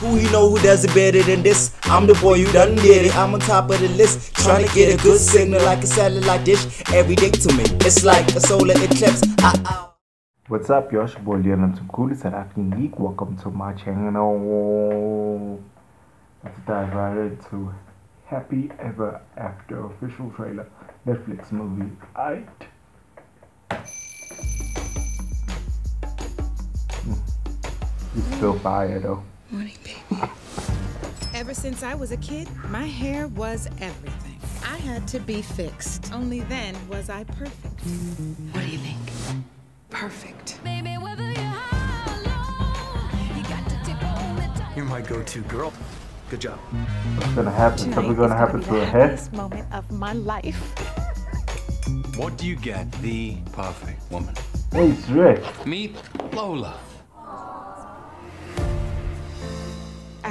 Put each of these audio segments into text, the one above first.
Who he know who does it better than this? I'm the boy who done did it. I'm on top of the list, trying to get a good signal like a satellite dish. Every day to me, it's like a solar eclipse. Ah, ah. What's up, y'all? It's your boy Luyanda Mthimkhulu. It's African Geek. Welcome to my channel. Let's dive right into Nappily Ever After official trailer, Netflix movie. Aight. It's still fire though. Morning, baby. Ever since I was a kid, my hair was everything. I had to be fixed. Only then was I perfect. What do you think? Perfect. Baby, whether you're high or low, you got to tip on the top. You're my go-to girl. Good job. What's gonna happen? Something's gonna happen to her head. This moment of my life. What do you get? The perfect woman. Hey, it's Rick. Meet Lola.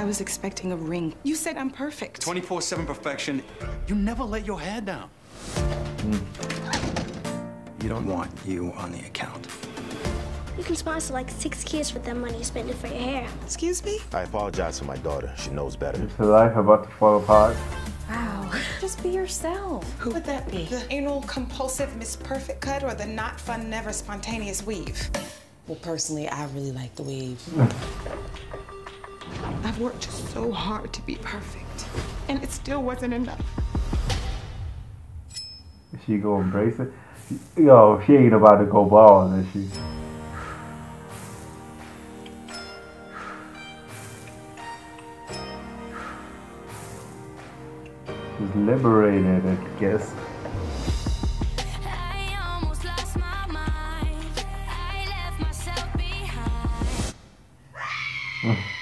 I was expecting a ring. You said I'm perfect. 24 7 perfection. You never let your hair down. You don't want you on the account. You can sponsor like six kids with that money you spend it for your hair. Excuse me? I apologize for my daughter. She knows better. Is her life about to fall apart? Wow. Just be yourself. Who would that be? The anal compulsive Miss Perfect cut or the not fun, never spontaneous weave? Well, personally, I really like the wave. I've worked so hard to be perfect, and it still wasn't enough. Is she gonna embrace it? Yo, she ain't about to go bald, is she? She's liberated, I guess. I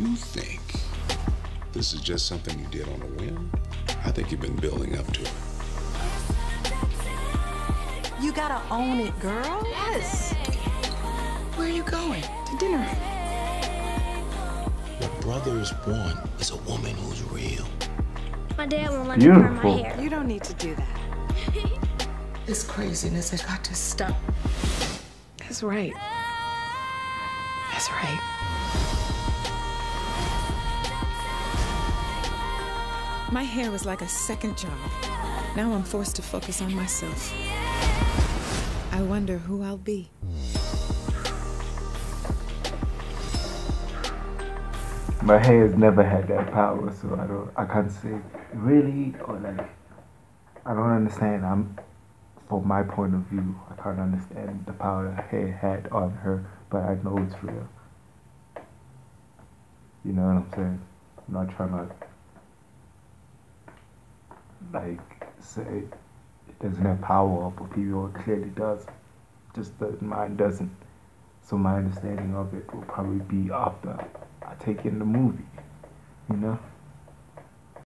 You think this is just something you did on a whim? I think you've been building up to it. You gotta own it, girl. Yes. Where are you going? To dinner. What brothers want is a woman who's real. My dad won't let me burn my hair. You don't need to do that. This craziness has got to stop. That's right. That's right. My hair was like a second job. Now I'm forced to focus on myself. I wonder who I'll be. My hair's never had that power, so I don't. I can't say really or like. I don't understand. I'm, from my point of view, I can't understand the power hair had on her, but I know it's real. You know what I'm saying? I'm not trying to like say it doesn't have power but people it clearly does. Just that mine doesn't. So my understanding of it will probably be after I take in the movie, you know.